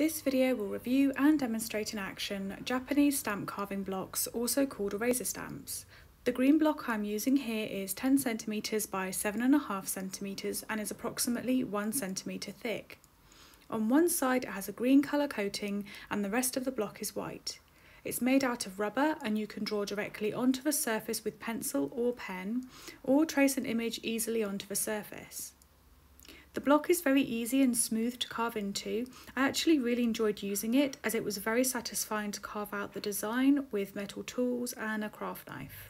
This video will review and demonstrate in action Japanese stamp carving blocks, also called eraser stamps. The green block I'm using here is 10 centimeters by 7.5 centimeters and is approximately 1 centimeter thick. On one side it has a green colour coating and the rest of the block is white. It's made out of rubber and you can draw directly onto the surface with pencil or pen or trace an image easily onto the surface. The block is very easy and smooth to carve into. I actually really enjoyed using it as it was very satisfying to carve out the design with metal tools and a craft knife.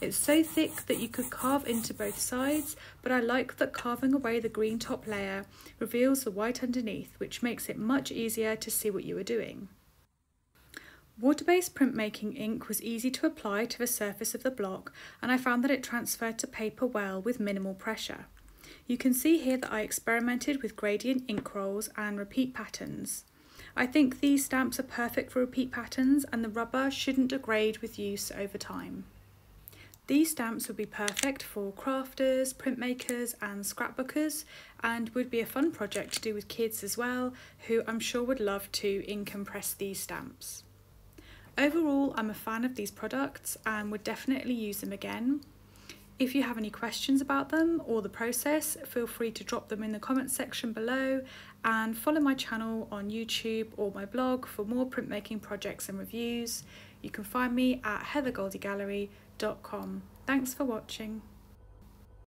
It's so thick that you could carve into both sides, but I like that carving away the green top layer reveals the white underneath, which makes it much easier to see what you are doing. Water-based printmaking ink was easy to apply to the surface of the block and I found that it transferred to paper well with minimal pressure. You can see here that I experimented with gradient ink rolls and repeat patterns. I think these stamps are perfect for repeat patterns and the rubber shouldn't degrade with use over time. These stamps would be perfect for crafters, printmakers and scrapbookers and would be a fun project to do with kids as well who I'm sure would love to ink press these stamps. Overall I'm a fan of these products and would definitely use them again. If you have any questions about them or the process, feel free to drop them in the comments section below and follow my channel on YouTube or my blog for more printmaking projects and reviews. You can find me at heathergoldiegallery.com. Thanks for watching.